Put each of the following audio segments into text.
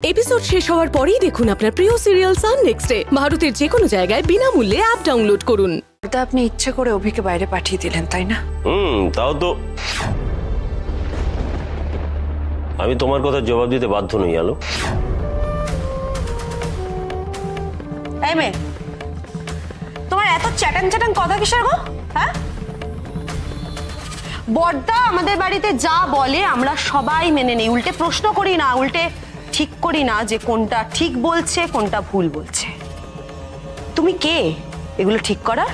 Episode শেষ হওয়ার পরেই দেখুন আপনার প্রিয় সিরিয়াল সান নেক্সটে ভারতের যে কোনো জায়গায় বিনামূল্যে অ্যাপ ডাউনলোড করুন। ওটা আপনি ইচ্ছে করে অভিকে বাইরে পাঠিয়ে দিলেন তাই না? হুম তাও তো। আমি তোমার কথা জবাব দিতে বাধ্য নই আলো। এই মেয়ে তোমার এত চ্যাটাং চ্যাটাং কথা কিসের গো হ্যাঁ? বর্দা আমাদের বাড়িতে যা বলে আমরা সবাই মেনে নেই উল্টে প্রশ্ন করি না উল্টে ঠিক করি না যে কোনটা ঠিক বলছে কোনটা ভুল বলছে। তুমি কে? এগুলো ঠিক করার?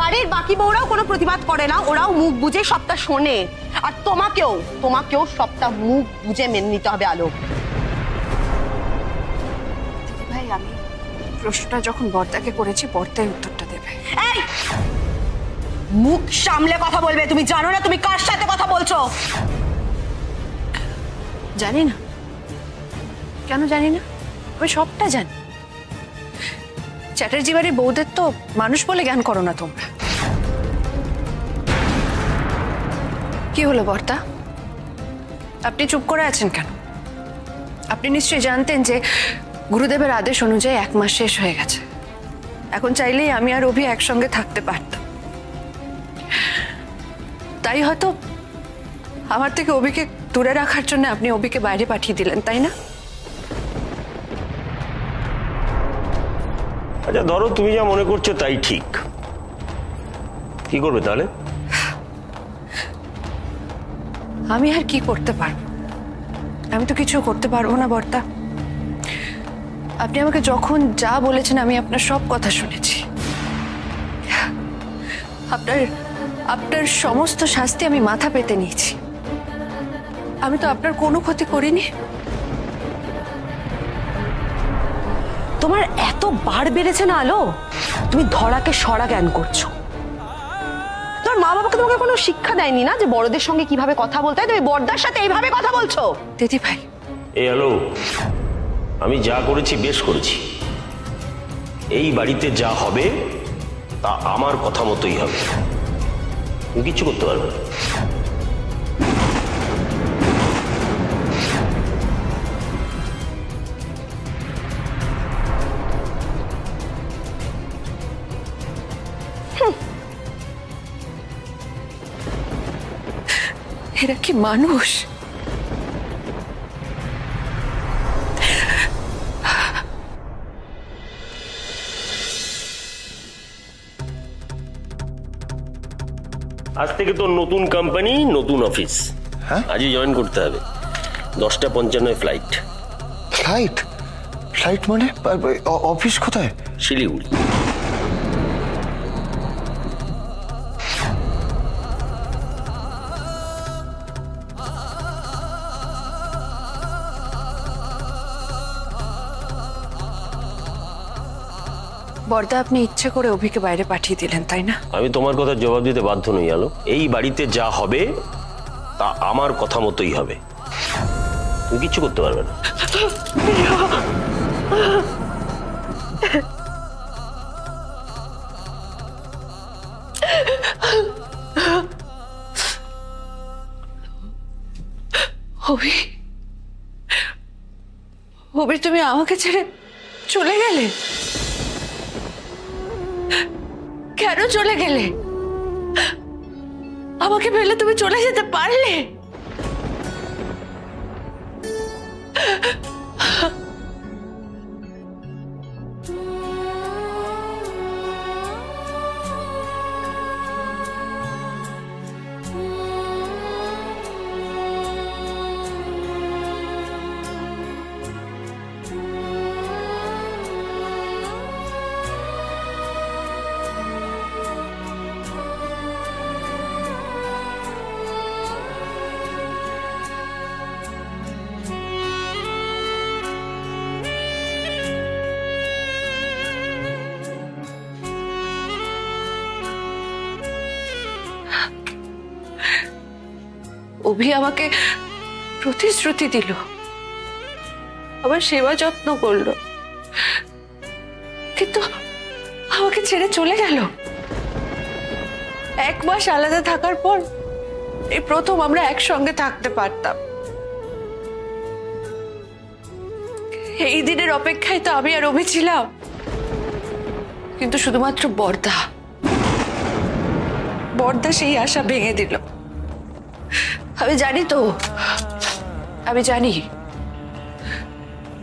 বাড়ির বাকি বউরাও কোনো প্রতিবাদ করে না ওরাও মুখ বুঝে সবটা শোনে। আর তোমাকেও তোমাকেও সবটা মুখ বুঝে মেনে নিতে হবে আলো ভাই আমি প্রশ্নটা যখন বর্দাকে করেছি বর্দাই উত্তরটা দেবে। এই! মুখ সামলে কথা বলবে তুমি জানো না তুমি কার সাথে কথা বলছো? জানি না। কেন জানি না? আমি সবটা জানি। চ্যাটার্জি বাড়ির বৌদের তো মানুষ বলে জ্ঞান করো না তোমরা। কি হলো বর্তা? আপনি চুপ করে আছেন কেন? আপনি নিশ্চয়ই জানতেন যে গুরুদেবের আদেশ অনুযায়ী এক মাস শেষ হয়ে গেছে। এখন চাইলেই আমি আর অভি একসঙ্গে থাকতে পারতাম। তাই হয়তো আমার থেকে অভিকে দূরে রাখার জন্য আপনি অবিকে বাইরে পাঠিয়ে দিলেন তাই না? আচ্ছা ধরো তুমি যা মনে করছ তাই ঠিক। কি করবে তাহলে? আমি আর কি করতে পারব? আমি তো কিছু করতে পারব না বর্তা। আপনি আমাকে যখন যা বলেছেন আমি আপনার সব কথা শুনেছি। আপনার আপনার সমস্ত শাস্তি আমি মাথা পেতে নিয়েছি। আমি তো আপনার কোনো ক্ষতি করিনি। তোমার এত বার বেড়েছে না আলো? তুমি ধরাকে সরা জ্ঞান করছ। তোমার মা বাবাকে তোমাকে কোনো শিক্ষা দেয়নি না যে বড়দের সঙ্গে কীভাবে কথা বলতে হয়? তুমি বড়দার সাথে এইভাবে কথা বলছো? দিদি ভাই। এই আলো আমি যা করেছি বেশ করেছি। এই বাড়িতে যা হবে তা আমার কথা মতোই হবে। তুমি কিচ্ছু করতে পারবে না। এরা কি মানুষ? আজ থেকে তো নতুন কোম্পানি নতুন অফিস হ্যাঁ? আজই জয়েন করতে হবে। দশটা পঞ্চান্ন ফ্লাইট ফ্লাইট ফ্লাইট মানে? অফিস কোথায়? শিলিগুড়ি। বর্দা আপনি ইচ্ছে করে অভিকে বাইরে পাঠিয়ে দিলেন তাই না? আমি তোমার কথা জবাব দিতে বাধ্য নই আলো। এই বাড়িতে যা হবে তা আমার কথা মতোই হবে। তুমি কিচ্ছু করতে পারবে না। অভি অভি তুমি আমাকে ছেড়ে চলে গেলে? কেন চলে গেলে? আমাকে ফেলে তুমি চলে যেতে পারলে? আমাকে প্রতিশ্রুতি দিল। আমার সেবা যত্ন করল। কিন্তু আমাকে ছেড়ে চলে গেল। এক মাস আলাদা থাকার পর এই প্রথম আমরা একসঙ্গে থাকতে পারতাম। এই দিনের অপেক্ষায় তো আমি আর অভি ছিলাম। কিন্তু শুধুমাত্র বর্দা। বর্দা সেই আশা ভেঙে দিল। আমি জানি তো। আমি জানি।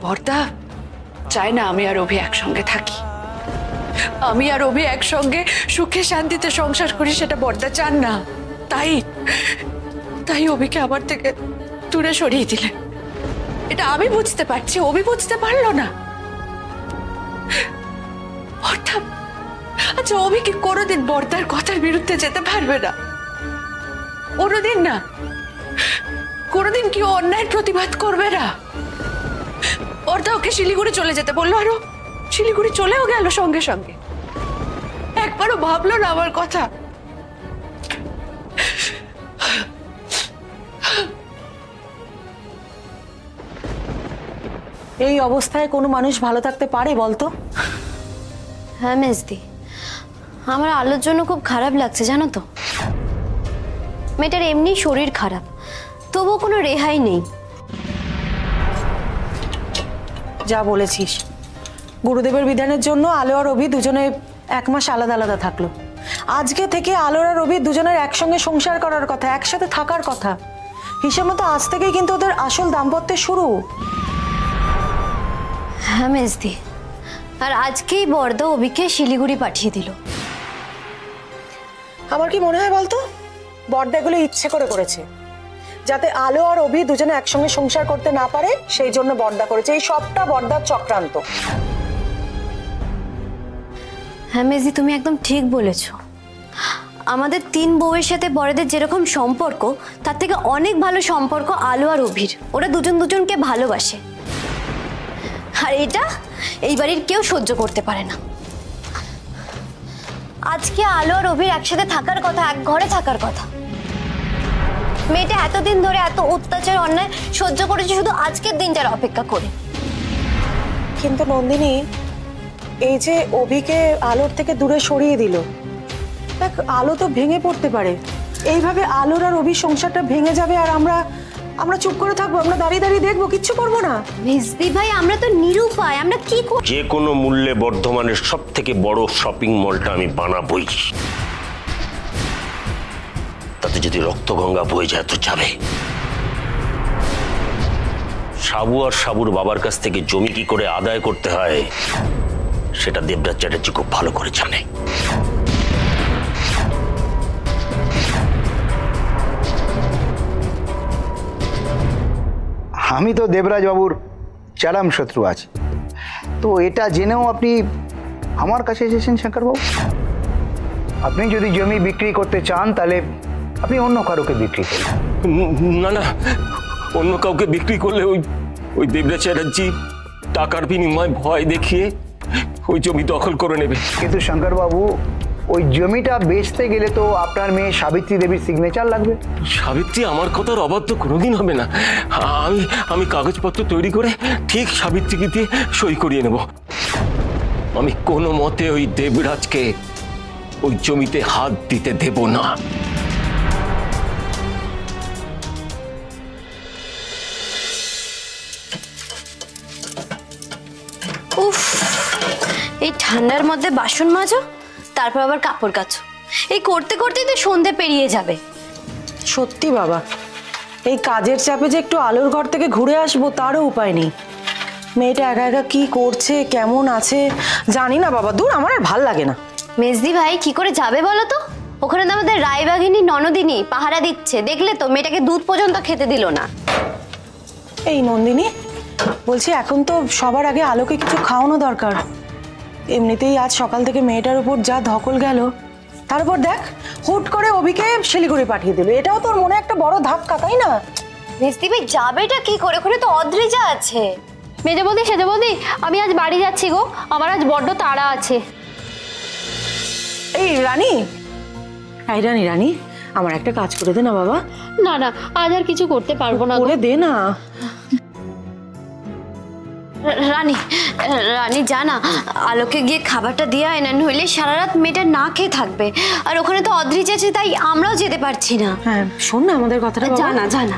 বর্দা চায় না আমি আর অভি একসঙ্গে থাকি। আমি আর অভি একসঙ্গে সুখে শান্তিতে সংসার করি, সেটা বর্দা চান না। তাই তাই অভিকে আমার থেকে দূরে সরিয়ে দিলেন। এটা আমি বুঝতে পারছি, অভি বুঝতে পারল না। বর্দা আচ্ছা অভি কি কোনোদিন বর্দার কথার বিরুদ্ধে যেতে পারবে না? কোনোদিন না। কোনোদিন কি অন্যায়ের প্রতিবাদ করবে না? বর্দা ওকে শিলিগুড়ি চলে যেতে বলল আরও শিলিগুড়ি চলেও গেল সঙ্গে সঙ্গে। একবারও ভাবলো না আমার কথা। এই অবস্থায় কোনো মানুষ ভালো থাকতে পারে বলতো? হ্যাঁ মেজদি। আমার আলোর জন্য খুব খারাপ লাগছে জানো তো? মেয়েটার এমনি শরীর খারাপ। তবুও কোনো রেহাই নেই। যা বলেছিস। গুরুদেবের বিধানের জন্য আলো আর রবি দুজনে এক মাস আলাদা আলাদা থাকল। আজকে থেকে আলো আর রবি দুজনের একসঙ্গে সংসার করার কথা একসাথে থাকার কথা। হিসেব মতো আজ থেকেই কিন্তু ওদের আসল দাম্পত্যের শুরু। হ্যাঁ মেজদি। আর আজকেই বর্দা অবিকে শিলিগুড়ি পাঠিয়ে দিল। আমার কি মনে হয় বলতো? বর্দা এগুলো ইচ্ছে করে করেছে। যাতে আলো আর অভি দুজনে একসঙ্গে সংসার করতে না পারে, সেই জন্য বর্দা করেছে। এই সবটা বর্দার চক্রান্ত। হ্যাঁ মেজি, তুমি একদম ঠিক বলেছ। আমাদের তিন বউয়ের সাথে বড়দের যেরকম সম্পর্ক, তার থেকে অনেক ভালো সম্পর্ক আলো আর অভির। ওরা দুজন দুজনকে ভালোবাসে। আর এটা এই বাড়ির কেউ সহ্য করতে পারে না। আজকে আলো আর অভির একসাথে থাকার কথা, এক ঘরে থাকার কথা। মেয়েটা এতদিন ধরে এত অত্যাচার অন্যায় সহ্য করেছে শুধু আজকের দিনটার অপেক্ষা করে। কিন্তু নন্দিনী এই যে অভিকে আলোর থেকে দূরে সরিয়ে দিল দেখ আলো তো ভেঙে পড়তে পারে। এইভাবে আলোর আর অভির সংসারটা ভেঙে যাবে আর আমরা আমরা চুপ করে থাকব আমরা দাঁড়িয়ে দাঁড়িয়ে দেখব কিচ্ছু করব না। মেজদি ভাই আমরা তো নিরুপায় আমরা কি যে কোনো মূল্যে বর্ধমানের সব থেকে বড় শপিং মলটা আমি বানাবই। তাতে যদি রক্তগঙ্গা বয়ে যায় তো যাবে। সাবু আর সাবুর বাবার কাছ থেকে জমি কি করে আদায় করতে হয়, সেটা দেবরাজ চ্যাটার্জি খুব ভালো করে জানে। আমি তো দেবরাজ বাবুর চরম শত্রু আছি তো এটা জেনেও আপনি আমার কাছে এসেছেন, শঙ্করবাবু? আপনি যদি জমি বিক্রি করতে চান, তাহলে আপনি অন্য কারোকে বিক্রি করুন না না। অন্য কাউকে বিক্রি করলে ওই ওই দেবরাজ চ্যাটার্জি টাকার বিনিময়ে ভয় দেখিয়ে ওই জমি দখল করে নেবে। কিন্তু শঙ্করবাবু ওই জমিটা বেচতে গেলে তো আপনার মেয়ে সাবিত্রী দেবীর সিগনেচার লাগবে। সাবিত্রী আমার কথার অবাধ্য কোনোদিন হবে না। আমি আমি কাগজপত্র তৈরি করে ঠিক সাবিত্রীকে দিয়ে সই করিয়ে নেব। আমি কোনো মতে ওই দেবরাজকে ওই জমিতে হাত দিতে দেব না। ঠান্ডার মধ্যে বাসন মাজো তারপর আবার কাপড় কাচো। এই করতে করতেই তো সন্ধে পেরিয়ে যাবে। সত্যি বাবা এই কাজের চাপে যে একটু আলোর ঘর থেকে ঘুরে আসব তারও উপায় নেই। মেয়েটা একা একা কি করছে কেমন আছে জানি না বাবা দূর আমার আর ভালো লাগে না। মেজদি ভাই কি করে যাবে বলো তো? ওখানে তো আমাদের রায়বাঘিনী ননদিনী পাহারা দিচ্ছে। দেখলে তো মেয়েটাকে দুধ পর্যন্ত খেতে দিল না। এই নন্দিনী বলছি এখন তো সবার আগে আলোকে কিছু খাওয়ানো দরকার। এমনিতেই আজ সকাল থেকে মেয়েটার উপর যা ধকল গেল তারপর দেখ হুট করে অভিকে শিলিগুড়ি পাঠিয়ে দিল। এটাও তোর মনে একটা বড় ধাক্কা তাই না? ভাই যাবেটা কি করে? ওখানে তো অদ্রিজা আছে। মেজে বৌদি সেজে বৌদি আমি আজ বাড়ি যাচ্ছি গো। আমার আজ বড্ড তাড়া আছে। এই রানী এই রানী রানী আমার একটা কাজ করে দে না বাবা। না না আজ আর কিছু করতে পারব না করে দে না। রানী রানী জানা আলোকে গিয়ে খাবারটা দিয়ে আয় না নইলে সারা রাত মেয়েটা না খেয়ে থাকবে। আর ওখানে তো অদ্রিজ আছে তাই আমরাও যেতে পারছি না। হ্যাঁ শোন না আমাদের কথাটা বাবা। জানা জানা।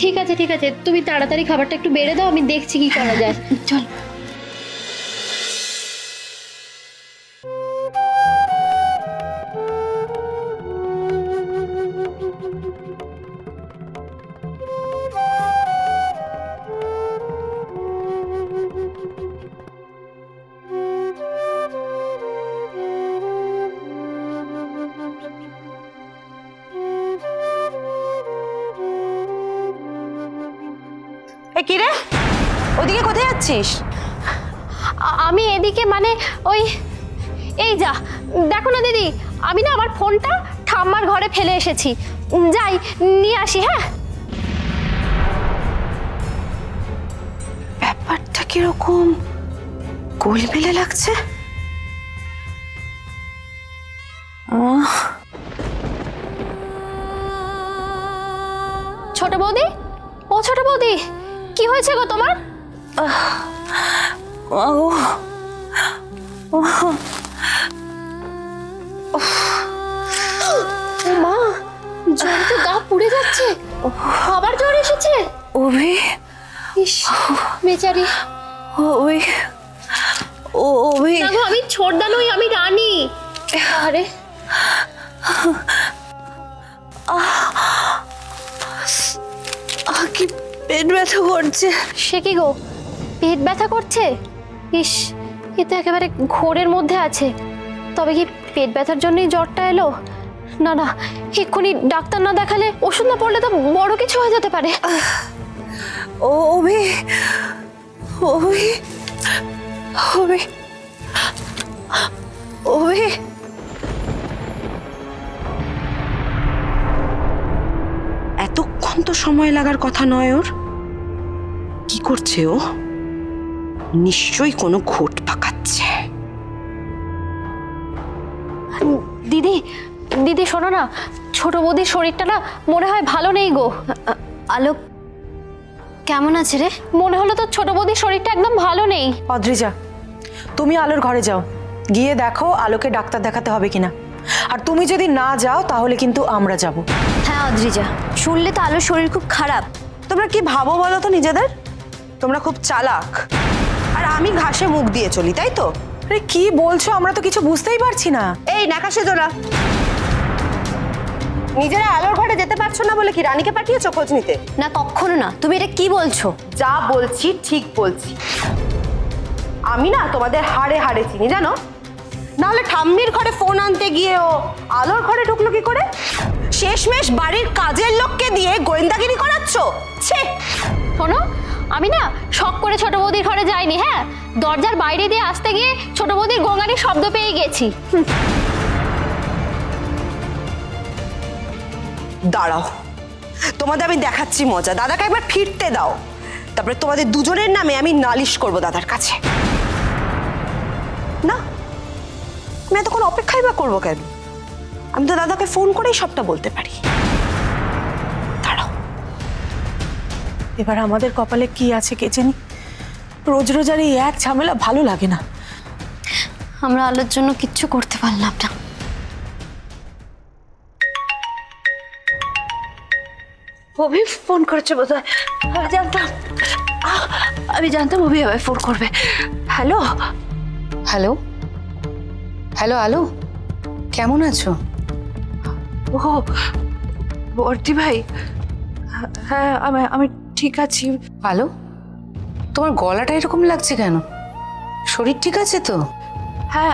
ঠিক আছে ঠিক আছে তুমি তাড়াতাড়ি খাবারটা একটু বেড়ে দাও আমি দেখছি কি করা যায়। চল। এদিকে মানে ওই এই যা দেখো না দিদি আমি না আমার ফোনটা ঠাম্মার ঘরে ফেলে এসেছি। যাই নিয়ে আসি হ্যাঁ? ব্যাপারটা কীরকম? গোলমেলে লাগছে? ছোট বৌদি? ও ছোট বৌদি কি হয়েছে গো তোমার? ও, মা জ্বরে তো গা পুড়ে যাচ্ছে। আবার জ্বর এসেছে। অভি ইস বেচারি। ওই ও অভি আমি ছোটদা নই আমি রানী। আরে। আহ, কি পেট ব্যথা করছে। সে কি গো? পেট ব্যথা করছে? ইস। এ তো একেবারে ঘোরের মধ্যে আছে। তবে কি পেট ব্যথার জন্যই জ্বরটা এলো? না না, এক্ষুনি ডাক্তার না দেখালে ওষুধ না পড়লে তো বড় কিছু হয়ে যেতে পারে। ও, অভি অভি অভি অভি। এতক্ষণ তো সময় লাগার কথা নয় ওর। কি করছে ও? নিশ্চয়ই কোনো ঘোট পাকাচ্ছে। দিদি দিদি শোনো না ছোট বৌদির শরীরটা না মনে হয় ভালো নেই গো। আলোক কেমন আছে রে? মনে হলো তো ছোট বৌদির শরীরটা একদম ভালো নেই। অদ্রিজা তুমি আলোর ঘরে যাও। গিয়ে দেখো আলোকে ডাক্তার দেখাতে হবে কিনা। আর তুমি যদি না যাও তাহলে কিন্তু আমরা যাব। হ্যাঁ অদ্রিজা শুনলে তো আলোর শরীর খুব খারাপ। তোমরা কি ভাবো বলো তো নিজেদের? তোমরা খুব চালাক। আমি ঘাসে মুখ দিয়ে চলি তাই তো? আরে কি বলছো আমরা তো কিছু বুঝতেই পারছি না। এই নাকাশে জোড়া নিজেরা আলোর ঘরে যেতে পারছ না বলে কি রানীকে পাঠিয়েছো খোঁজ নিতে? না কখনো না। তুমি এটা কি বলছো? যা বলছি ঠিক বলছি। আমি না তোমাদের হাড়ে হাড়ে চিনি জানো? নাহলে ঠাম্মির ঘরে ফোন আনতে গিয়েও আলোর ঘরে ঢুকলো কি করে? শেষমেশ বাড়ির কাজের লোককে দিয়ে গোয়েন্দাগিরি করাচ্ছ? ছে! শোনো আমি না শখ করে ছোট বৌদির ঘরে যাইনি হ্যাঁ? দরজার বাইরে দিয়ে আসতে গিয়ে ছোট বৌদির গোঙানির শব্দ পেয়ে গেছি। দাঁড়াও। তোমাদের আমি দেখাচ্ছি মজা। দাদাকে একবার ফিরতে দাও। তারপরে তোমাদের দুজনের নামে আমি নালিশ করব দাদার কাছে। না, আমি এতক্ষণ অপেক্ষাই বা করব কেন? আমি তো দাদাকে ফোন করেই সবটা বলতে পারি। এবার আমাদের কপালে কি আছে কে জানি? রোজ রোজ আর এই এক ঝামেলা ভালো লাগে না। আমরা আলোর জন্য কিচ্ছু করতে পারলাম না। অভি ফোন করেছে বোধ হয় আমি জানতাম। আমি জানতাম অভি আবার ফোন করবে। হ্যালো? হ্যালো? হ্যালো আলো? কেমন আছো? ও বর্দি ভাই। হ্যাঁ আমি আমি ঠিক আছি। আলো তোমার গলাটা এরকম লাগছে কেন? শরীর ঠিক আছে তো? হ্যাঁ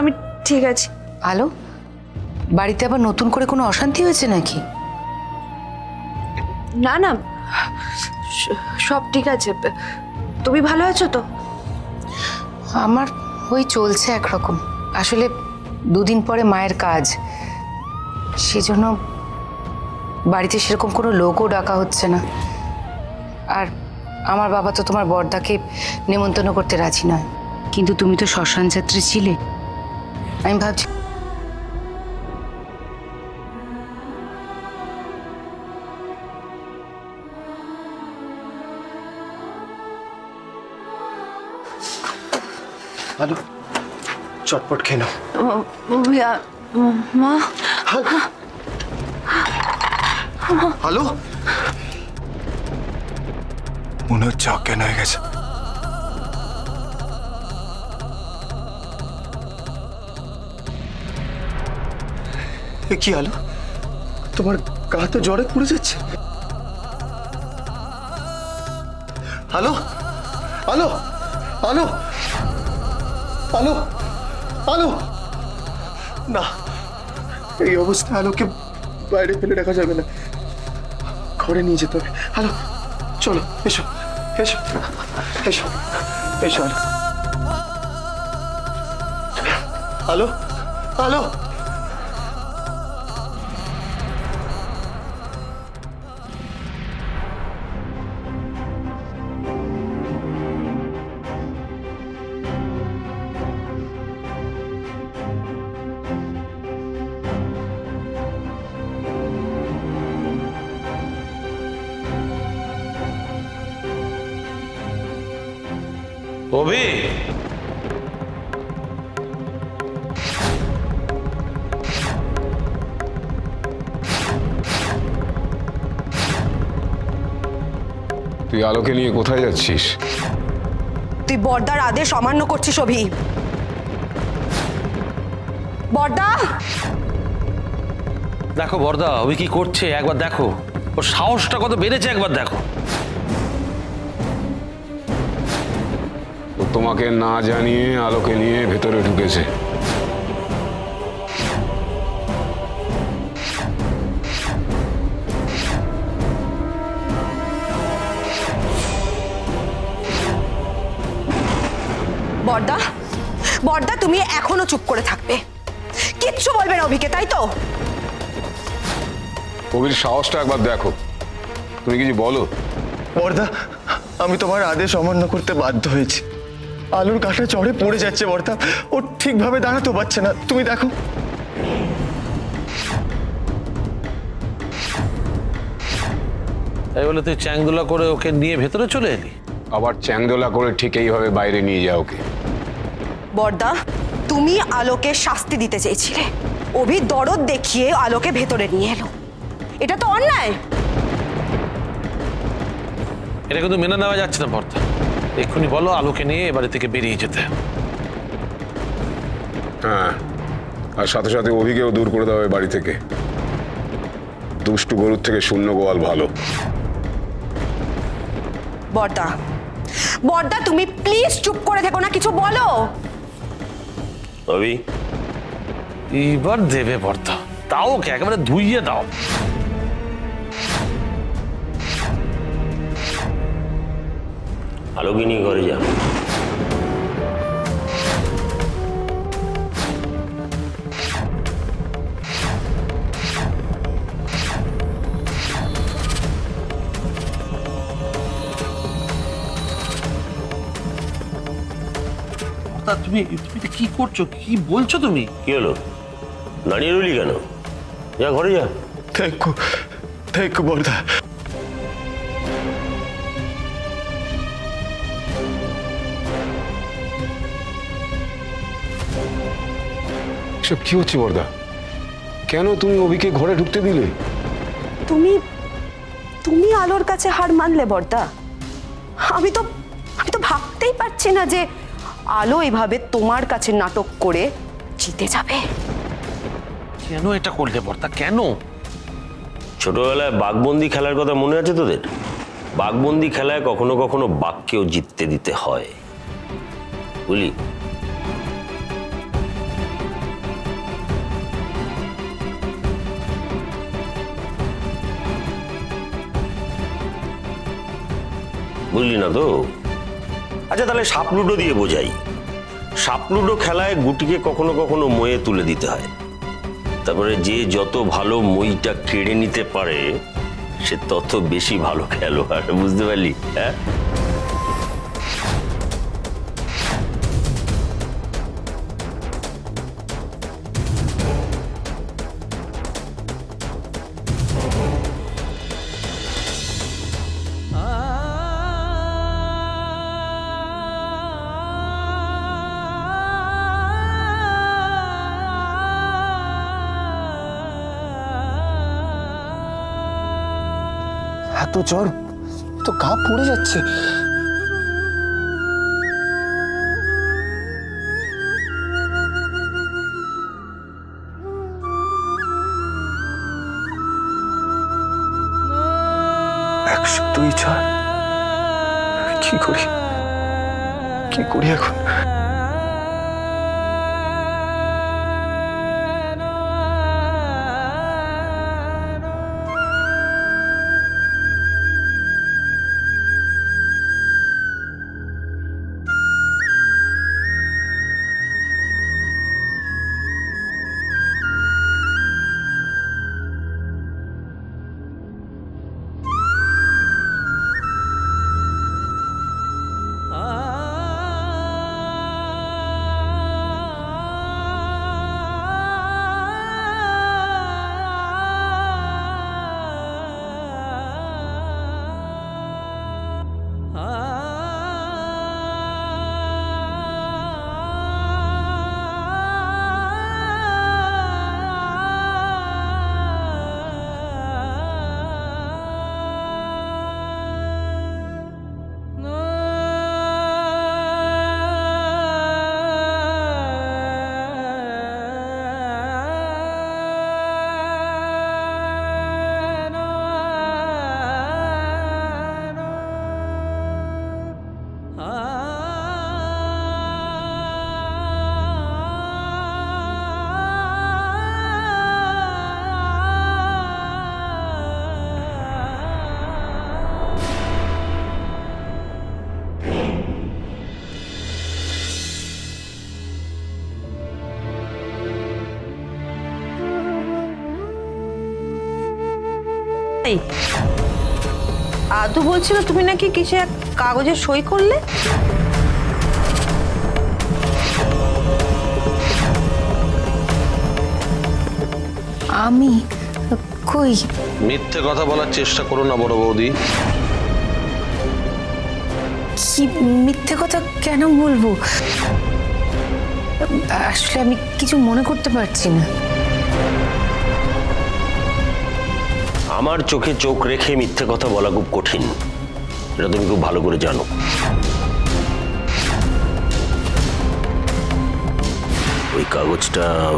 আমি ঠিক আছি। আলো বাড়িতে আবার নতুন করে কোনো অশান্তি হয়েছে নাকি? না না সব ঠিক আছে। তুমি ভালো আছো তো? আমার ওই চলছে একরকম। আসলে দুদিন পরে মায়ের কাজ। সেজন্য বাড়িতে সেরকম কোনো লোকও ডাকা হচ্ছে না। আর আমার বাবা তো তোমার বর্দাকে নেমন্তন্ন করতে রাজি নয়। কিন্তু তুমি তো শ্মশান যাত্রী ছিলে। আমি ভাবছি চটপট খেয়ে নাও। মা। আলো মনে হচ্ছে অজ্ঞান হয়ে গেছে এ কি আলো তোমার গা তো জ্বরে পুড়ে যাচ্ছে আলো আলো আলো আলো আলো না এই অবস্থায় আলোকে বাইরে ফেলে রাখা যাবে না ঘরে নিয়ে যেতে হবে। আলো চলো এসো এসো এসো এসো আলো আলো অভি? তুই আলোকে নিয়ে কোথায় যাচ্ছিস? তুই বর্দার আদেশ অমান্য করছিস অভি। বর্দা! দেখো বর্দা অভি কি করছে? একবার দেখো। ওর সাহসটা কত বেড়েছে একবার দেখো। তোমাকে না জানিয়ে আলোকে নিয়ে ভেতরে ঢুকেছে। বর্দা বর্দা তুমি এখনও চুপ করে থাকবে। কিচ্ছু বলবে না অভিকে তাই তো? কবির সাহসটা একবার দেখো। তুমি কিছু বলো। বর্দা আমি তোমার আদেশ অমান্য করতে বাধ্য হয়েছি। আলুর কাঁটা চড়ে পড়ে যাচ্ছে বর্দা। ও ঠিকভাবে দাঁড়াতে পারছে না। তুমি দেখো। তাই বলে তুই চ্যাংদোলা করে ওকে নিয়ে ভেতরে চলে এলি? আবার চ্যাংদোলা করে ঠিক এইভাবে বাইরে নিয়ে যাও ওকে। বর্দা তুমি আলোকে শাস্তি দিতে চেয়েছিলে। অভি দরদ দেখিয়ে আলোকে ভেতরে নিয়ে এলো। এটা তো অন্যায়। এটা কিন্তু মেনে নেওয়া যাচ্ছে না বর্দা। এক্ষুনি বলো আলোকে নিয়ে এ বাড়ি থেকে বেরিয়ে যেতে। হ্যাঁ আর সাথে সাথে অভিকেও দূর করে দেওয়া বাড়ি থেকে। দুষ্টু গরুর থেকে শূন্য গোয়াল ভালো। বর্দা বর্দা তুমি প্লিজ চুপ করে থেকো না কিছু বলো। অভি এইবার দেবে বর্দা তাও কে একেবারে ধুইয়ে দাও। আলোকে নিয়ে ঘরে যা তা তুমি তুমি এটা কি করছ কি বলছো তুমি কি হলো দাঁড়িয়ে রইলি কেন যা ঘরে যা থ্যাংক ইউ থ্যাংক ইউ বর্দা সব কি হচ্ছে বর্দা? কেন তুমি অভিকে ঘরে ঢুকতে দিলে? তুমি তুমি আলোর কাছে হার মানলে বর্দা। আমি তো আমি তো ভাবতেই পারছি না যে আলো এভাবে তোমার কাছে নাটক করে জিতে যাবে। কেন এটা করলে বর্দা? কেন? ছোটবেলায় বাঘবন্দি খেলার কথা মনে আছে তোদের? বাঘবন্দি খেলায় কখনো কখনো বাঘকেও জিততে দিতে হয়। বুঝলি? বুঝলি না তো? আচ্ছা তাহলে সাপলুডো দিয়ে বোঝাই। সাপ লুডো খেলায় গুটিকে কখনো কখনো ময়ে তুলে দিতে হয়। তারপরে যে যত ভালো মইটা কেড়ে নিতে পারে, সে তত বেশি ভালো খেলোয়াড়, বুঝতে পারলি? হ্যাঁ? এত জ্বর। তো গা পড়ে যাচ্ছে। আদু বলছিল তুমি নাকি কিসে এক কাগজে সই করলে? আমি কই? মিথ্যে কথা বলার চেষ্টা করো না বড় বৌদি। কি মিথ্যে কথা কেন বলব? আসলে আমি কিছু মনে করতে পারছি না। আমার চোখে চোখ রেখে মিথ্যে কথা বলা খুব কঠিন। এটা তুমি খুব ভালো করে জানো। ওই কাগজটা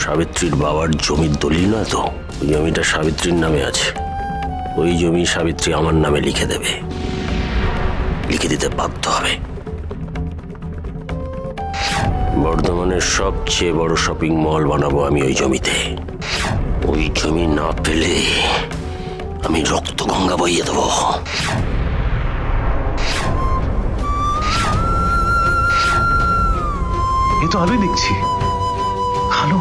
সাবিত্রীর বাবার জমির দলিল না তো? ওই জমিটা সাবিত্রীর নামে আছে। ওই জমি সাবিত্রী আমার নামে লিখে দেবে। লিখে দিতে বাধ্য হবে। বর্ধমানের সবচেয়ে বড় শপিং মল বানাবো আমি ওই জমিতে। ওই জমি না পেলে আমি রক্ত গঙ্গা বইয়ে দেবো। এ তো আলোই দেখছি। আলো।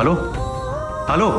আলো। আলো।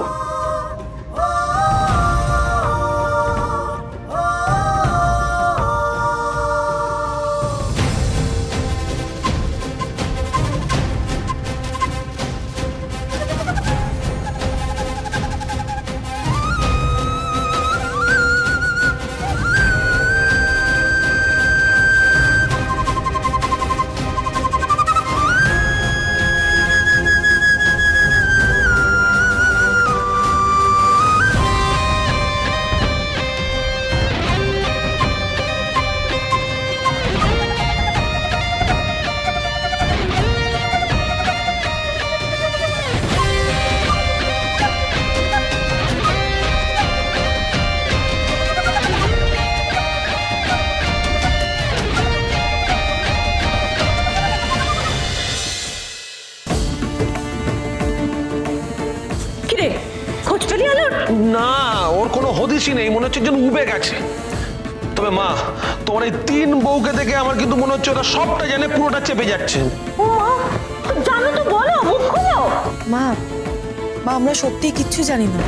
নেই মনে হচ্ছে যেন উবে গেছে। তবে মা তোমার এই তিন বউকে দেখে আমার কিন্তু মনে হচ্ছে ওরা সবটা জেনে পুরোটা চেপে যাচ্ছে। ও মা জানো তো বলো মুখ খোলো। মা মা আমরা সত্যি কিচ্ছু জানি না।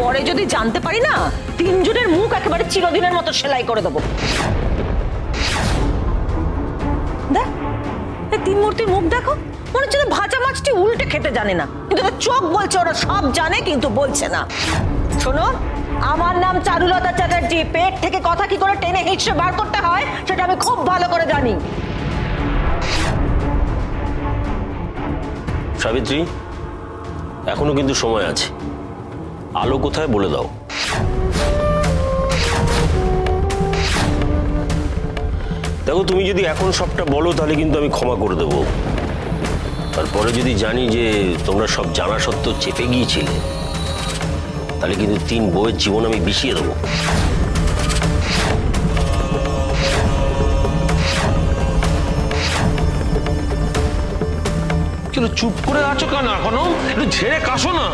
পরে যদি জানতে পারি না তিনজনের মুখ একেবারে চিরদিনের মতো সেলাই করে দেবো। দেখ তিন মূর্তির মুখ দেখো মনে হচ্ছে যেন ভাজা মাছটি উল্টে খেতে জানে না। কিন্তু চোখ বলছে ওরা সব জানে কিন্তু বলছে না। শোনো আমার নাম চারুলতা চ্যাটার্জি। পেট থেকে কথা কি করে টেনে হিঁচড়ে বার করতে হয়, সেটা আমি খুব ভালো করে জানি। সাবিত্রী, এখনও কিন্তু সময় আছে। আলো কোথায় বলে দাও। দেখো, তুমি যদি এখন সবটা বলো, তাহলে কিন্তু আমি ক্ষমা করে দেবো। তারপরে যদি জানি যে তোমরা সব জানা সত্ত্বেও চেপে গিয়েছিলে তাহলে কিন্তু তিন বইয়ের জীবন আমি বিষিয়ে দেবো। কিন্তু চুপ করে আছো কেন এখনও? একটু ঝেড়ে কাশো না।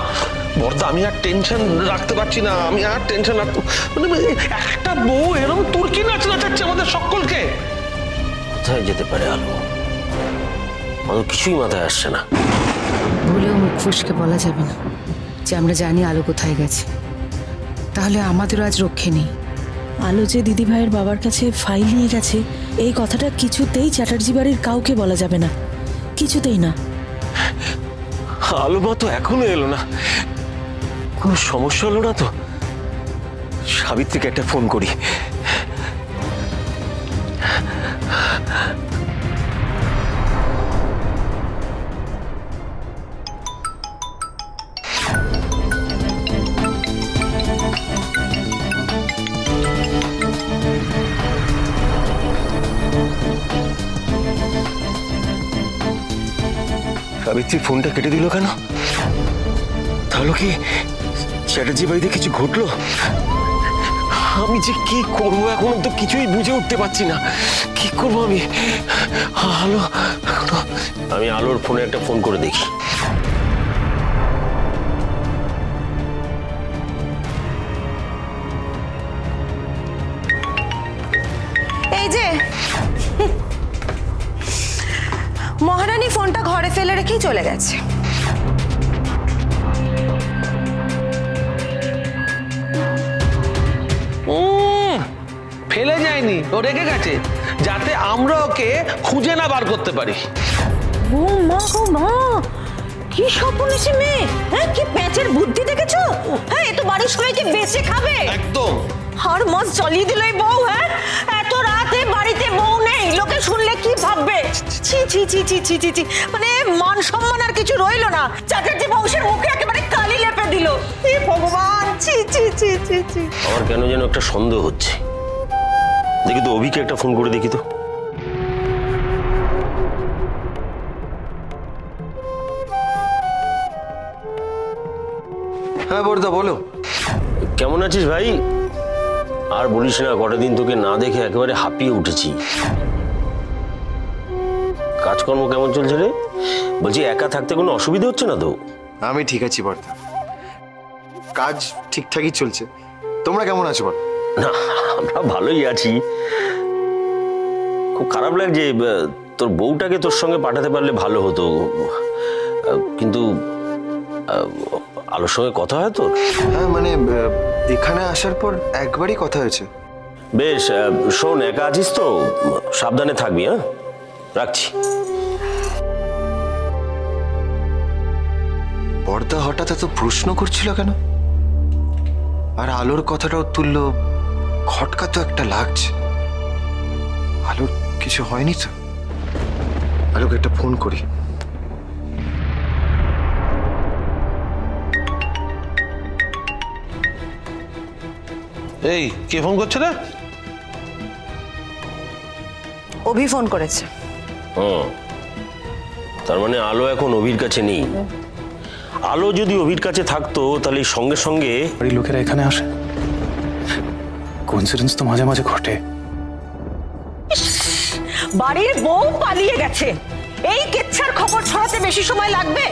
বর্দা আমি আর টেনশন রাখতে পারছি না আমি আর টেনশন রাখতে মানে একটা বউ এরকম তুর্কি নাচ নাচাচ্ছে আমাদের সকলকে। কোথায় যেতে পারে আলো? আমার কিছুই মাথায় আসছে না। ভুলেও মুখ ফুসকে বলা যাবে না। যে আমরা জানি আলো কোথায় গেছে। তাহলে আমাদেরও আজ রক্ষে নেই। আলো যে দিদিভাইয়ের বাবার কাছে ফাইল নিয়ে গেছে এই কথাটা কিছুতেই চ্যাটার্জি বাড়ির কাউকে বলা যাবে না। কিছুতেই না। আলো মা তো এখনও এলো না। কোনো সমস্যা হলো না তো? সাবিত্রীকে একটা ফোন করি। সাবিত্রী ফোনটা কেটে দিল কেন? তাহলে কি চ্যাটার্জি বাড়িতে কিছু ঘটলো? আমি যে কি করব এখন তো কিছুই বুঝে উঠতে পারছি না। কি করব আমি? আলো আমি আলোর ফোনে একটা ফোন করে দেখি। চলে গেছে। ফেলে যায়নি ও রেখে গেছে। যাতে আমরা ওকে খুঁজে না বার করতে পারি। ও মা গো মা কি স্বপ্নেছি মেয়ে? হ্যাঁ কি প্যাচের বুদ্ধি দেখেছ? হ্যাঁ এ তো বাড়ির সবাইকে বেঁচে খাবে। একদম। আর মাস জ্বালিয়ে দিল এই বউ হ্যাঁ? এত রাতে বাড়িতে বউ নেই লোকে শুনলে কি ভাববে? ছি ছি ছি ছি ছি ছি ছি। মানে মান সম্মান আর কিছু রইল না। চ্যাটার্জি বংশের মুখে একেবারে কালি লেপে দিল। হে ভগবান ছি ছি ছি ছি ছি। আমার কেন যেন একটা সন্দেহ হচ্ছে। দেখি তো অভিকে একটা ফোন করে দেখি তো। হ্যাঁ বর্দা বলো। কেমন আছিস ভাই? আর বলিস না কটা দিন তোকে না দেখে একেবারে হাঁপিয়ে উঠেছি। কাজকর্ম কেমন চলছে রে? বলছি একা থাকতে কোনো অসুবিধা হচ্ছে না তো? আমি ঠিক আছি বর্দা কাজ ঠিকঠাকই চলছে। তোমরা কেমন আছো বল না আমরা ভালোই আছি। খুব খারাপ লাগছে তোর বউটাকে তোর সঙ্গে পাঠাতে পারলে ভালো হতো। কিন্তু আলোর সঙ্গে কথা হয় তোর? হ্যাঁ মানে এখানে আসার পর একবারই কথা হয়েছে। বেশ শোন একা আছিস তো? সাবধানে থাকবি হ্যাঁ? রাখছি। বর্দা হঠাৎ এত প্রশ্ন করছিল কেন? আর আলোর কথাটাও তুললো খটকা তো একটা লাগছে। আলোর কিছু হয়নি তো? আলোকে একটা ফোন করি। এই কে ফোন করছে রে? অভি ফোন করেছে। হুম তার মানে আলো এখন অভির কাছে নেই। আলো যদি অভির কাছে থাকতো তাহলে সঙ্গে সঙ্গে বাড়ির লোকেরা এখানে আসে। কোইন্সিডেন্স তো মাঝে মাঝে ঘটে। বাড়ির বউ পালিয়ে গেছে। এই কেচ্ছার খবর ছড়াতে বেশি সময় লাগবে?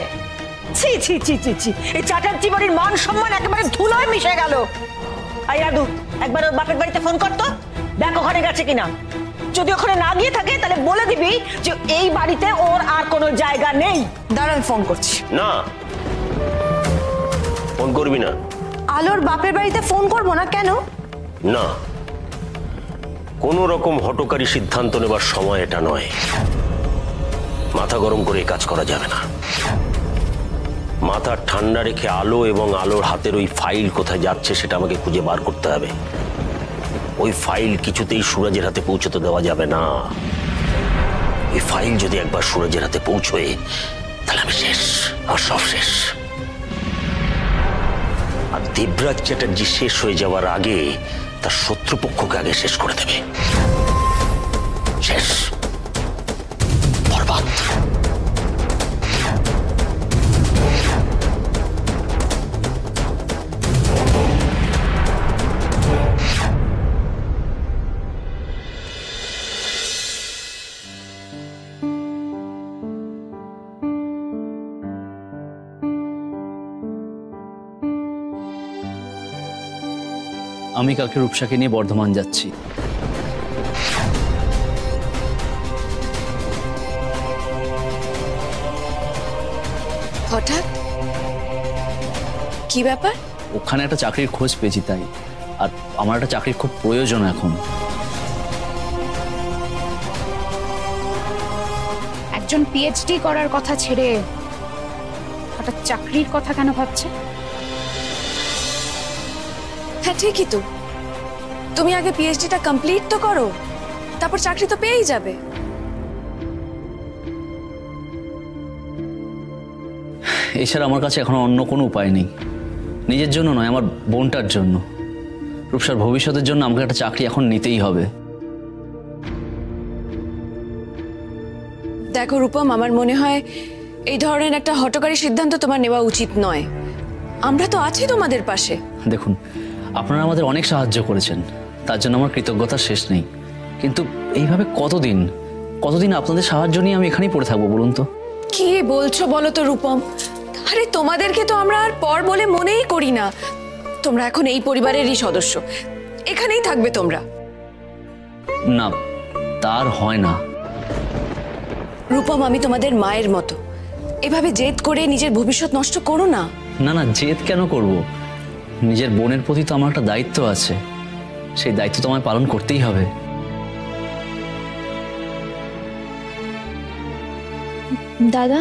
ছি ছি ছি ছি ছি। এই চ্যাটার্জি বাড়ির মান সম্মান একেবারে ধুলোয় মিশে গেল। আই একবার ওর বাপের বাড়িতে ফোন করতো দেখ ওখানে গেছে কিনা। যদি ওখানে না গিয়ে থাকে তাহলে বলে দিবি যে এই বাড়িতে ওর আর কোনো জায়গা নেই। দাঁড়ান ফোন করছি। না। ফোন করবি না। আলোর বাপের বাড়িতে ফোন করব না কেন? না। কোনো রকম হটকারী সিদ্ধান্ত নেবার সময় এটা নয়। মাথা গরম করে কাজ করা যাবে না। মাথা ঠান্ডা রেখে আলো এবং আলোর হাতের ওই ফাইল কোথায় যাচ্ছে সেটা আমাকে খুঁজে বার করতে হবে। ওই ফাইল কিছুতেই সুরজের হাতে পৌঁছতে দেওয়া যাবে না। ওই ফাইল যদি একবার সুরজের হাতে পৌঁছয়, তাহলে আমি শেষ, আর সব শেষ। আর দেবরাজ চ্যাটার্জি শেষ হয়ে যাওয়ার আগে তার শত্রুপক্ষকে আগে শেষ করে দেবে। আমি কালকে রূপসাকে নিয়ে বর্ধমান যাচ্ছি। হঠাৎ? কি ব্যাপার? ওখানে একটা চাকরির খোঁজ পেয়েছি তাই। আর আমার একটা চাকরির খুব প্রয়োজন এখন। একজন পিএইচডি করার কথা ছেড়ে হঠাৎ চাকরির কথা কেন ভাবছে? হ্যাঁ ঠিকই তো। তুমি আগে পিএইচডিটা কমপ্লিট তো করো তারপর চাকরি তো পেয়েই যাবে। এছাড়া আমার কাছে এখন অন্য কোনো উপায় নেই। নিজের জন্য নয় আমার বোনটার জন্য। রূপসার ভবিষ্যতের জন্য আমাকে একটা চাকরি এখন নিতেই হবে। দেখো রূপম আমার মনে হয় এই ধরনের একটা হটকারী সিদ্ধান্ত তোমার নেওয়া উচিত নয়। আমরা তো আছি তোমাদের পাশে। দেখুন আপনারা আমাদের অনেক সাহায্য করেছেন। তার জন্য আমার কৃতজ্ঞতা শেষ নেই। কিন্তু এইভাবে কতদিন? কতদিন আপনাদের সাহায্য নিয়ে আমি এখানেই পড়ে থাকব বলুন তো? কি বলছো বলো তো রূপম? আরে তোমাদেরকে তো আমরা আর পর বলে মনেই করি না। তোমরা এখন এই পরিবারেরই সদস্য। এখানেই থাকবে তোমরা। না তার হয় না। রূপম আমি তোমাদের মায়ের মতো। এভাবে জেদ করে নিজের ভবিষ্যৎ নষ্ট করো না। না না জেদ কেন করব? নিজের বোনের প্রতি তো আমার একটা দায়িত্ব আছে। সেই দায়িত্ব তো আমায় পালন করতেই হবে। দাদা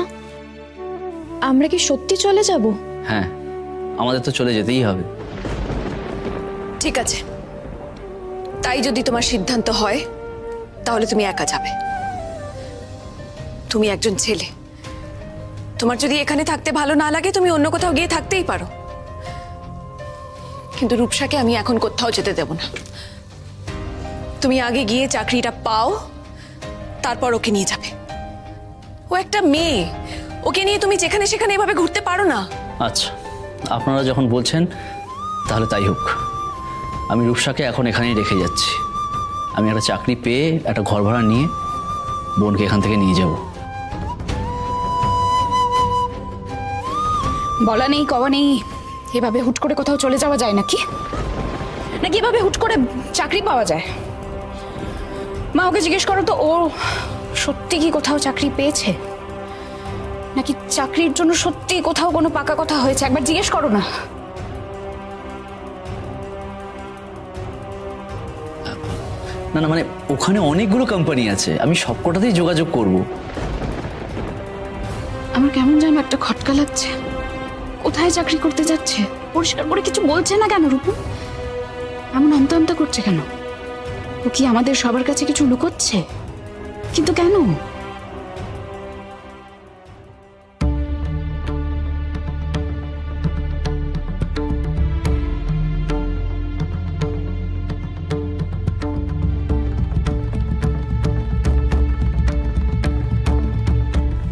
আমরা কি সত্যি চলে যাব? হ্যাঁ আমাদের তো চলে যেতেই হবে। ঠিক আছে। তাই যদি তোমার সিদ্ধান্ত হয় তাহলে তুমি একা যাবে। তুমি একজন ছেলে। তোমার যদি এখানে থাকতে ভালো না লাগে তুমি অন্য কোথাও গিয়ে থাকতেই পারো। কিন্তু রূপসাকে আমি এখন কোথাও যেতে দেব না। তুমি আগে গিয়ে চাকরিটা পাও তারপর ওকে নিয়ে যাবে। ও একটা মেয়ে। ওকে নিয়ে তুমি যেখানে সেখানে এভাবে ঘুরতে পারো না। আচ্ছা আপনারা যখন বলছেন তাহলে তাই হোক। আমি রূপসাকে এখন এখানেই রেখে যাচ্ছি। আমি একটা চাকরি পেয়ে একটা ঘর ভাড়া নিয়ে বোনকে এখান থেকে নিয়ে যাব। বলা নেই কওয়া নেই। এভাবে হুট করে কোথাও চলে যাওয়া যায় নাকি? নাকি এভাবে হুট করে চাকরি পাওয়া যায়? মা ওকে জিজ্ঞেস করো তো ও সত্যি কি কোথাও চাকরি পেয়েছে? নাকি চাকরির জন্য সত্যি কোথাও কোনো পাকা কথা হয়েছে? একবার জিজ্ঞেস করো না। না না মানে ওখানে অনেকগুলো কোম্পানি আছে। আমি সবকটাতেই যোগাযোগ করব। আমার কেমন যেন একটা খটকা লাগছে। কোথায় চাকরি করতে যাচ্ছে? পরিষ্কার করে কিছু বলছে না কেন রূপু? এমন আমতা করছে কেন? ও কি আমাদের সবার কাছে কিছু লুকোচ্ছে? কিন্তু কেন?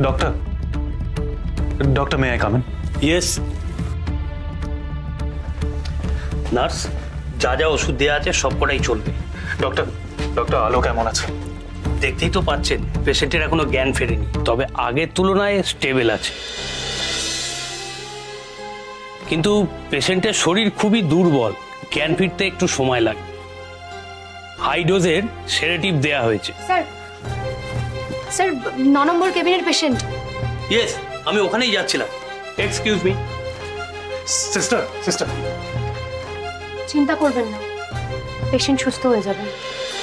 Doctor doctor may I come in yes nurse যা যা ওষুধ দেওয়া আছে সব কটাই চলবে। ডক্টর ডক্টর আলো কেমন আছে? দেখতেই তো পাচ্ছেন পেশেন্টের এখনও জ্ঞান ফেরেনি তবে আগের তুলনায় স্টেবল আছে। কিন্তু পেশেন্টের শরীর খুবই দুর্বল জ্ঞান ফিরতে একটু সময় লাগে। হাই ডোজের সেরেটিভ দেয়া হয়েছে। স্যার স্যার ন নম্বর কেবিনের পেশেন্ট ইয়েস আমি ওখানেই যাচ্ছিলাম। এক্সকিউজ মি সিস্টার সিস্টার চিন্তা করবেন না। পেশেন্ট সুস্থ হয়ে যাবে।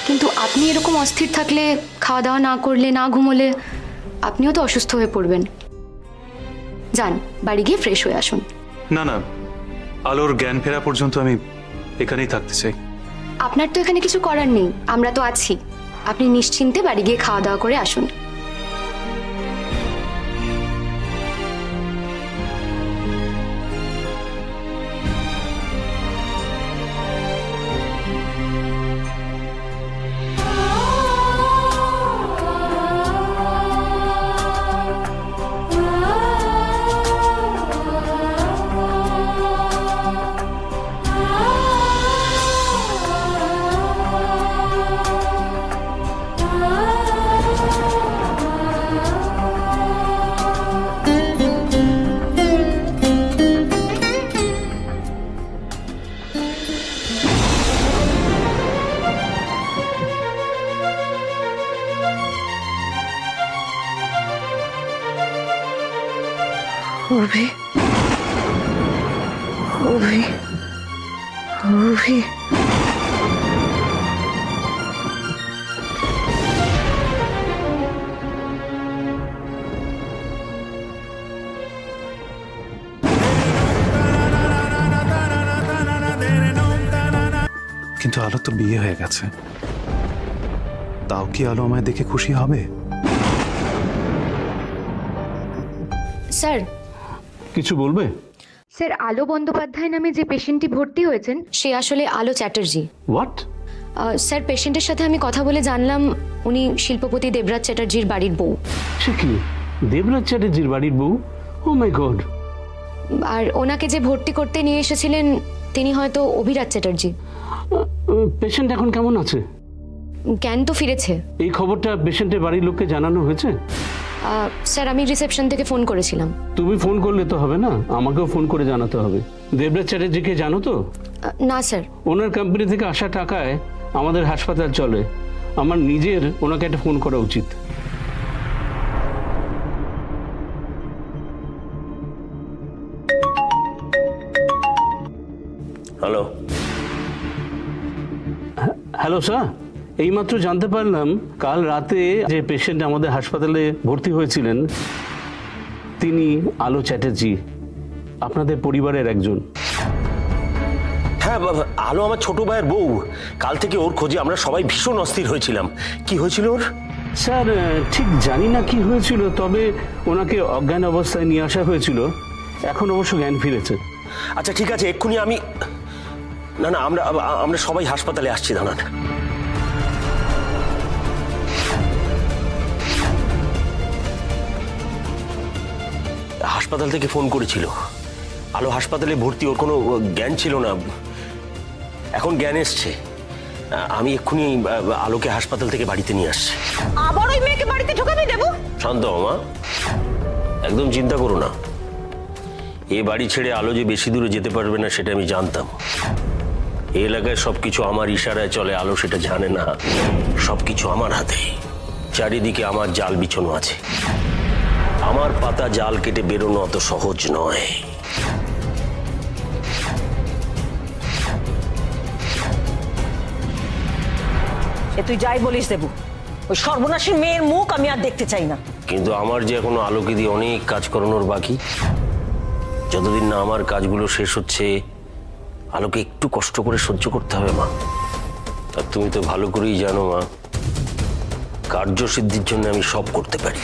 কিন্তু আপনি এরকম অস্থির থাকলে খাওয়া দাওয়া না করলে না ঘুমোলে আপনিও তো অসুস্থ হয়ে পড়বেন। যান বাড়ি গিয়ে ফ্রেশ হয়ে আসুন। না না। আলোর জ্ঞান ফেরা পর্যন্ত আমি এখানেই থাকতে চাই। আপনার তো এখানে কিছু করার নেই। আমরা তো আছি। আপনি নিশ্চিন্তে বাড়ি গিয়ে খাওয়া দাওয়া করে আসুন। কি আলো আমায় দেখে খুশি হবে? স্যার। কিছু বলবে? স্যার আলো বন্দ্যোপাধ্যায় নামে যে পেশেন্টটি ভর্তি হয়েছেন সে আসলে আলো চ্যাটার্জি। হোয়াট আহ, স্যার পেশেন্টের সাথে আমি কথা বলে জানলাম উনি শিল্পপতি দেবরাজ চ্যাটার্জির বাড়ির বউ। সে কি? দেবরাজ চ্যাটার্জির বাড়ির বউ? ও মাই গড আর ওনাকে যে ভর্তি করতে নিয়ে এসেছিলেন তিনি হয়তো অভিরাজ চ্যাটার্জি। পেশেন্ট এখন কেমন আছে? জ্ঞান তো ফিরেছে। এই খবরটা পেশেন্টের বাড়ির লোককে জানানো হয়েছে? আহ, স্যার আমি রিসেপশন থেকে ফোন করেছিলাম। তুমি ফোন করলে তো হবে না? আমাকেও ফোন করে জানাতে হবে। দেবরাজ চ্যাটার্জিকে জানো তো? না স্যার। ওনার কোম্পানি থেকে আসা টাকায় আমাদের হাসপাতাল চলে। আমার নিজের ওনাকে একটা ফোন করা উচিত। হ্যালো। Hello sir. এইমাত্র জানতে পারলাম কাল রাতে যে পেশেন্ট আমাদের হাসপাতালে ভর্তি হয়েছিলেন তিনি আলো চ্যাটার্জি আপনাদের পরিবারের একজন। হ্যাঁ বাবা, আলো আমার ছোট ভাইয়ের বউ। কাল থেকে ওর খোঁজে আমরা সবাই ভীষণ অস্থির হয়েছিলাম। কি হয়েছিল ওর? স্যার ঠিক জানি না কি হয়েছিল তবে ওনাকে অজ্ঞান অবস্থায় নিয়ে আসা হয়েছিল। এখন অবশ্য জ্ঞান ফিরেছে। আচ্ছা ঠিক আছে এক্ষুনি আমি না না আমরা আমরা সবাই হাসপাতালে আসছি দাঁড়ান। হাসপাতাল থেকে ফোন করেছিল। আলো হাসপাতালে ভর্তি ওর কোনো জ্ঞান ছিল না। এখন জ্ঞান এসছে। আমি এক্ষুনি আলোকে হাসপাতাল থেকে বাড়িতে নিয়ে আসছি। আবার ওই মেয়েকে বাড়িতে ঢোকাবি দেবো? শান্ত মা। একদম চিন্তা করো না। এ বাড়ি ছেড়ে আলো যে বেশি দূরে যেতে পারবে না সেটা আমি জানতাম। এ এলাকায় সবকিছু আমার ইশারায় চলে আলো সেটা জানে না। সবকিছু আমার হাতে। চারিদিকে আমার জাল বিছানো আছে। আমার পাতা জাল কেটে বেরোনো অত সহজ নয়। সে তুই যাই বলিস দেবু। ওই সর্বনাশী মেয়ের মুখ আমি আর দেখতে চাই না। কিন্তু আমার যে এখনও আলোকে দিয়ে অনেক কাজ করানোর বাকি যতদিন না আমার কাজগুলো শেষ হচ্ছে আলোকে একটু কষ্ট করে সহ্য করতে হবে মা। আর তুমি তো ভালো করেই জানো মা কার্যসিদ্ধির জন্য আমি সব করতে পারি।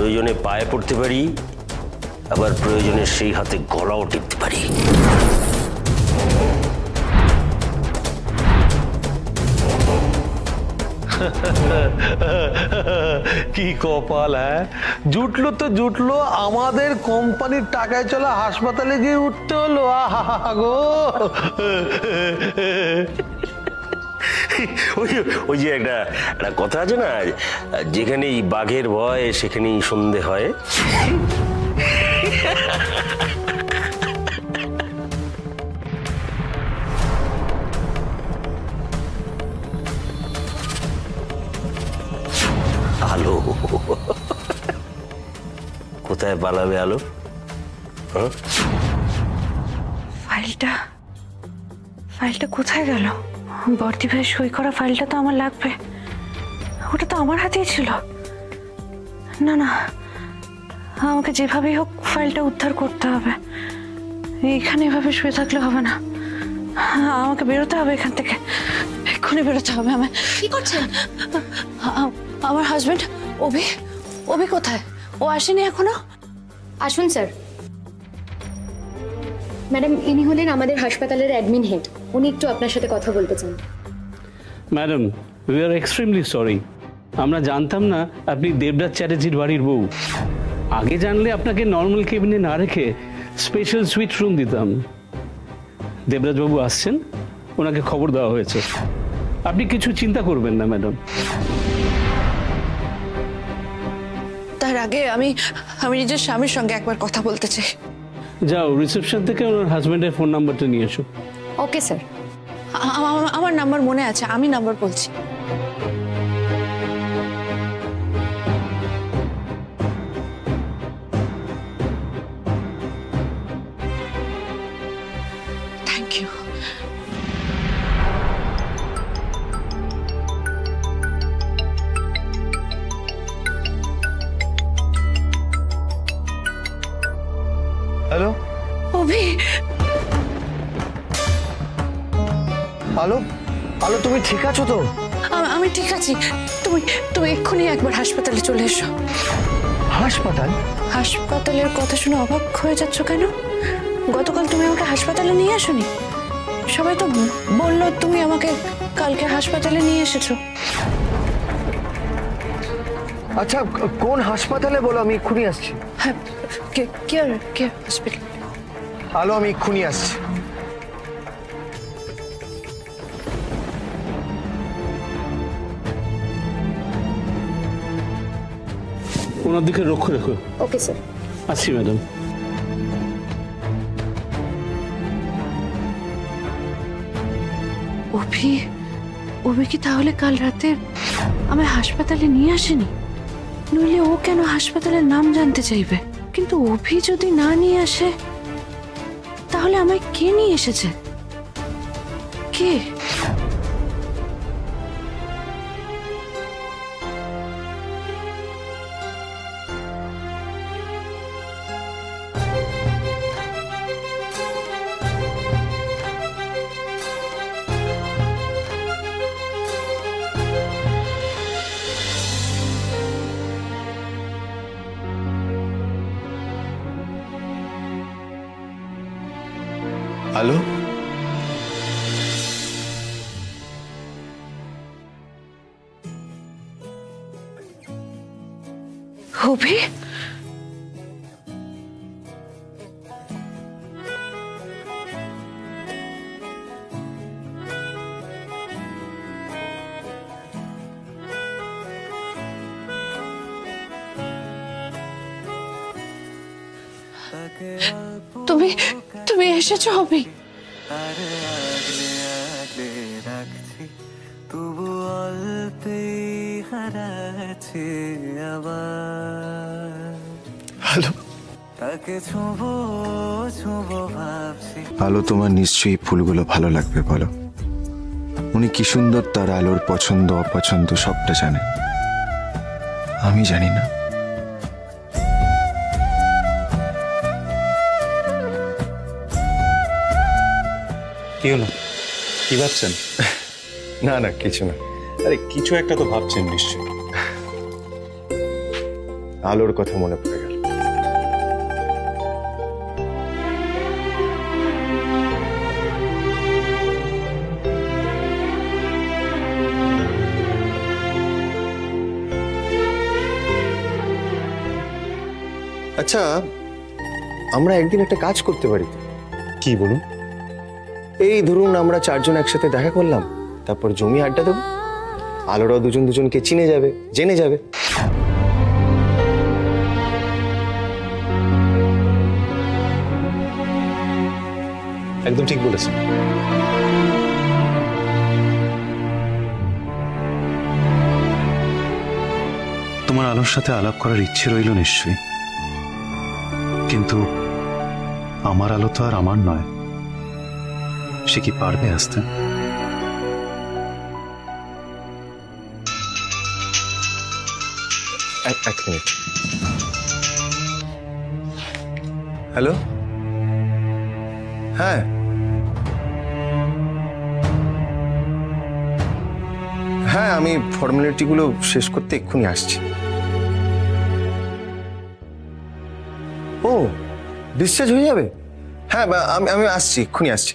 প্রয়োজনে পায়ে পড়তে পারি, আবার প্রয়োজনে সেই হাতে গলাও টিপতে পারি। কি কপাল হ্যাঁ? জুটলো তো জুটলো, আমাদের কোম্পানির টাকায় চলা হাসপাতালে গিয়ে উঠতে হলো। আহা, গো! ওই ওই যে একটা একটা কথা আছে না, যেখানেই বাঘের ভয়, সেখানেই সন্ধে হয়। আলো। কোথায় পালাবে আলো? হ্যাঁ? ফাইলটা ফাইলটা কোথায় গেল? বর্দি ভাই সই করা ফাইলটা তো আমার লাগবে। ওটা তো আমার হাতেই ছিল। না না আমাকে যেভাবেই হোক ফাইলটা উদ্ধার করতে হবে। এখানে এভাবে শুয়ে থাকলে হবে না। আমাকে বেরোতে হবে এখান থেকে। এক্ষুনি বেরোতে হবে আমি কি করছেন আমার হাজবেন্ড অভি অভি কোথায়? ও আসেনি এখনও? আসুন স্যার ম্যাডাম ইনি হলেন আমাদের হাসপাতালের অ্যাডমিন হেড উনি একটু আপনার সাথে কথা বলতে চান। Madam we are extremely sorry আমরা জানতাম না আপনি দেবরাজ চ্যাটার্জির বাড়ির বউ। আগে জানলে আপনাকে নর্মাল কেবিনে না রেখে স্পেশাল সুইট রুম দিতাম। দেবরাজবাবু আসছেন ওনাকে খবর দেওয়া হয়েছে। আপনি কিছু চিন্তা করবেন না ম্যাডাম। তার আগে আমি আমি নিজের স্বামীর সঙ্গে একবার কথা বলতে চাই। যাও রিসেপশন থেকে ওনার হাজব্যান্ডের ফোন নাম্বারটা নিয়ে এসো। ওকে স্যার আমার নাম্বার মনে আছে আমি নাম্বার বলছি। ঠিক আছো তো? আমি ঠিক আছি। তুমি তুমি এক্ষুনি একবার হাসপাতালে চলে এসো। হাসপাতাল? হাসপাতালের কথা শুনে অবাক হয়ে যাচ্ছ কেন? গতকাল তুমি আমাকে হাসপাতালে নিয়ে আসোনি? সবাই তো বলল তুমি আমাকে কালকে হাসপাতালে নিয়ে এসেছ। আচ্ছা কোন হাসপাতালে? বলো আমি এক্ষুনি আসছি। হ্যাঁ কে কে কে হসপিটাল আলো আমি এক্ষুনি আসছি। ওনার দিকে লক্ষ্য রেখো। Okay sir. আসছি ম্যাডাম। অভি অভি কি তাহলে কাল রাতে আমায় হাসপাতালে নিয়ে আসেনি? নইলে ও কেন হাসপাতালের নাম জানতে চাইবে? কিন্তু অভি যদি না নিয়ে আসে তাহলে আমায় কে নিয়ে এসেছে? কে? এসেছ অভি তবু অল্পেই হারাচ্ছে আবার। হ্যালো। তাকে ছোঁবো ছোঁবো ভাবছি। আলো তোমার নিশ্চয়ই ফুলগুলো ভালো লাগবে বলো। উনি কি সুন্দর তার আলোর পছন্দ অপছন্দ সবটা জানে। আমি জানি না। কি হলো? কি ভাবছেন? না না কিছু না। আরে কিছু একটা তো ভাবছেন নিশ্চয়ই। আলোর কথা মনে পড়ে গেল। আচ্ছা আমরা একদিন একটা কাজ করতে পারি। কি বলুন? এই ধরুন আমরা চারজন একসাথে দেখা করলাম, তারপর জমি আড্ডা দেবো। আলোরাও দুজন দুজনকে চিনে যাবে, জেনে যাবে। একদম ঠিক বলেছেন। তোমার আলোর সাথে আলাপ করার ইচ্ছে রইল নিশ্চয়ই। কিন্তু আমার আলো তো আর আমার নয়। সে কি পারবে আসতে? এক এক মিনিট। হ্যালো? হ্যাঁ। হ্যাঁ আমি ফর্মালিটিগুলো শেষ করতে এক্ষুনি আসছি। ও ডিসচার্জ হয়ে যাবে? হ্যাঁ আমি আমি আসছি এক্ষুনি আসছি।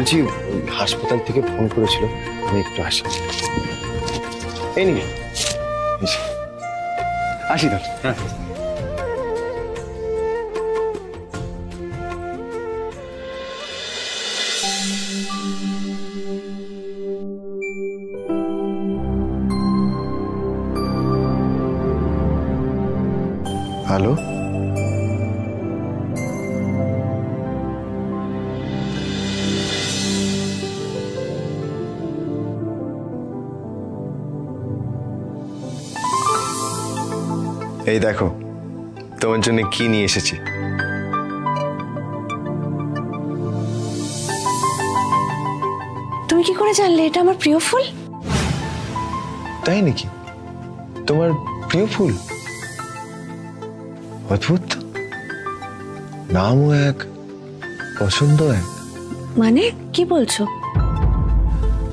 বলছি হাসপাতাল থেকে ফোন করেছিল আমি একটু আসি। এই নিয়ে আসি তাহলে। হ্যাঁ। এই দেখো তোমার জন্য কি নিয়ে এসেছি? তুমি কি করে জানলে এটা আমার প্রিয় ফুল? তাই নাকি? তোমার প্রিয় ফুল? অদ্ভুত। নামও এক পছন্দ এক। মানে কি বলছো?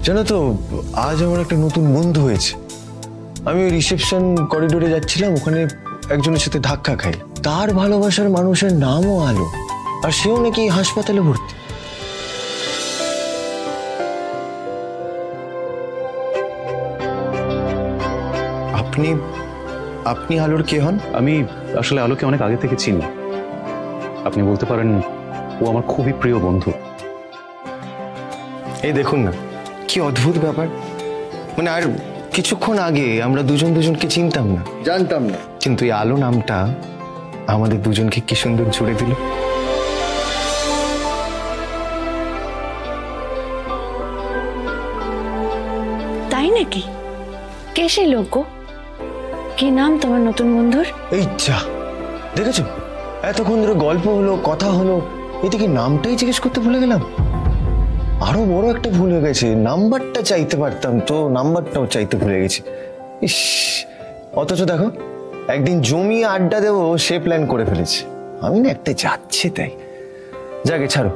জানো তো আজ আমার একটা নতুন বন্ধু হয়েছে। আমি ওই রিসেপশন করিডোরে যাচ্ছিলাম ওখানে একজনের সাথে ধাক্কা খাই তার ভালোবাসার মানুষের নামও আলো। আর সেও নাকি হাসপাতালে ভর্তি। আপনি আপনি আলোর কে হন? আমি আসলে আলোকে অনেক আগে থেকে চিনি। আপনি বলতে পারেন ও আমার খুবই প্রিয় বন্ধু। এই দেখুন না কি অদ্ভুত ব্যাপার। মানে আর কিছুক্ষণ আগে আমরা দুজন দুজনকে চিনতাম না। জানতাম না। কিন্তু এই আলো নামটা আমাদের দুজনকে কি সুন্দর জুড়ে দিল? তাই নাকি? কে সেই লোক গো? কি নাম তোমার নতুন বন্ধুর? এই যা দেখেছ? এতক্ষণ ধরে গল্প হলো কথা হলো এদিকে নামটাই জিজ্ঞেস করতে ভুলে গেলাম? আরও বড় একটা ভুল হয়ে গেছে নাম্বারটা চাইতে পারতাম তো নাম্বারটাও চাইতে ভুলে গেছি। ইস অথচ দেখো একদিন জমি আড্ডা দেবো সে প্ল্যান করে ফেলেছে। আমি না একটা যাচ্ছে তাই। যাকে ছাড়ো।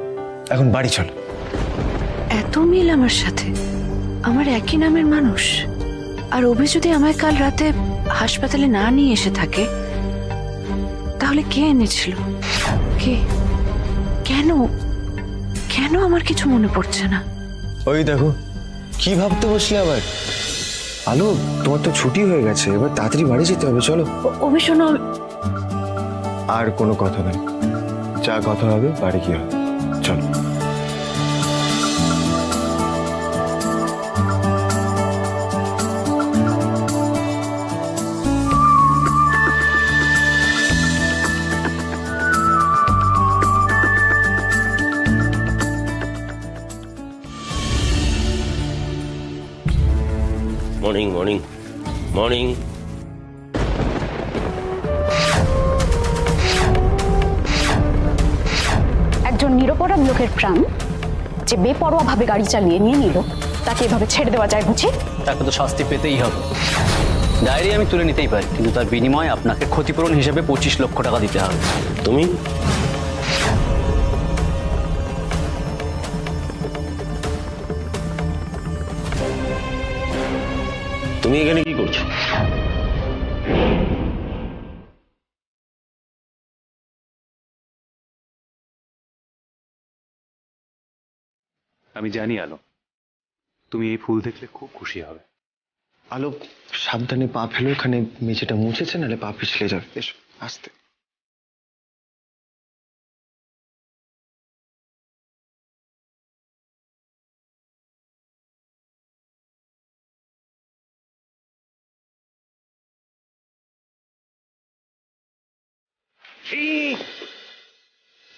এখন বাড়ি চলো। এত মিল আমার সাথে। আমার একই নামের মানুষ। আর অভি যদি আমায় কাল রাতে হাসপাতালে না নিয়ে এসে থাকে তাহলে কে এনেছিল? কে? কেন? কেন আমার কিছু মনে পড়ছে না? ওই দেখো কি ভাবতে বসলে আবার? আলো তোমার তো ছুটি হয়ে গেছে এবার তাড়াতাড়ি বাড়ি যেতে হবে চলো। অভি শোনো। আর কোনো কথা নেই। যা কথা হবে বাড়ি গিয়ে হবে। চলো। মর্নিং একজন নিরপরাধ লোকের প্রাণ যে বেপরোয়া ভাবে গাড়ি চালিয়ে নিয়ে নিল তাকে এভাবে ছেড়ে দেওয়া যায় বুঝি? তাকে তো শাস্তি পেতেই হবে। ডায়েরি আমি তুলে নিতেই পারি কিন্তু তার বিনিময়ে আপনাকে ক্ষতিপূরণ হিসেবে পঁচিশ লক্ষ টাকা দিতে হবে। তুমি? তুমি এখানে আমি জানি আলো। তুমি এই ফুল দেখলে খুব খুশি হবে। আলো সাবধানে পা ফেলো এখানে মেঝেটা মুছেছে নাহলে পা পিছলে যাবে। এসো আস্তে।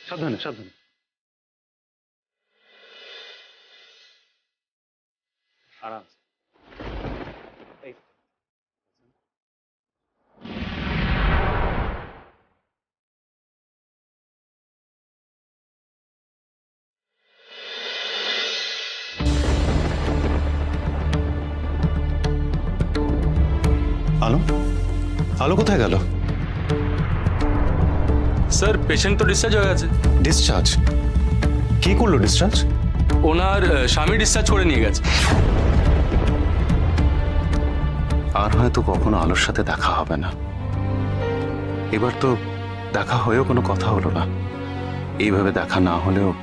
সাবধানে সাবধানে। আরাম আলো? আলো কোথায় গেল? স্যার পেশেন্ট তো ডিসচার্জ হয়ে গেছে। ডিসচার্জ কি করল ডিসচার্জ ওনার স্বামী ডিসচার্জ করে নিয়ে গেছে। আর হয়তো কখনো আলোর সাথে দেখা হবে না। এবার তো দেখা হয়েও কোনো কথা হলো না। এইভাবে দেখা না হলেও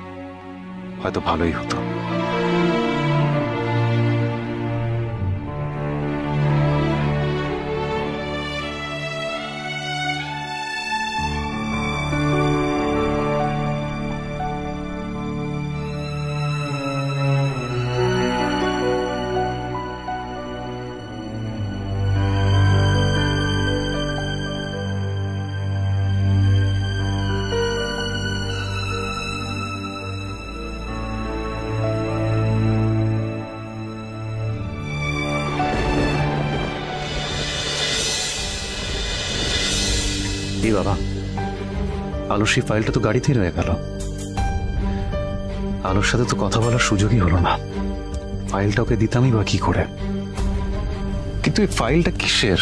হয়তো ভালোই হতো। সেই ফাইলটা তো গাড়িতেই রয়ে গেল। আলোর সাথে তো কথা বলার সুযোগই হলো না। ফাইলটা ওকে দিতামই বা কি করে? কিন্তু এই ফাইলটা কিসের?